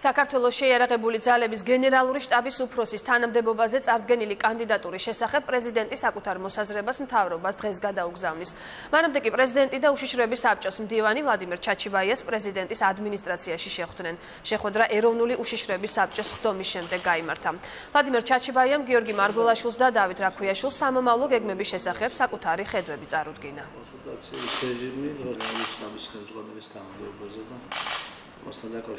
საქართველოს შეიარაღებული ძალების გენერალური შტაბის უფროსის თანამდებობაზე წარდგენილი კანდიდატურის შესახებ პრეზიდენტი საკუთარ მოსაზრებას მთავრობას დღეს გადაუგზავნის. მანამდე კი პრეზიდენტი და უშიშროების საბჭოს მდივანი ვლადიმერ ჩაჩიბაიას პრეზიდენტის ადმინისტრაციაში შეხვდნენ. შეხვედრა ეროვნული უშიშროების საბჭოს ხდომის შემდეგ გამართა. ვლადიმერ ჩაჩიბაიამ გიორგი მარგულაშვილს და დავით რაქვიაშვილს სამომავლო გეგმების შესახებ საკუთარი ხედვები წარუდგინა. კონსულტაციის რეჟიმი რეგიონის შტაბის ხელმძღვანელის თანამდებობაზე და Просто для кого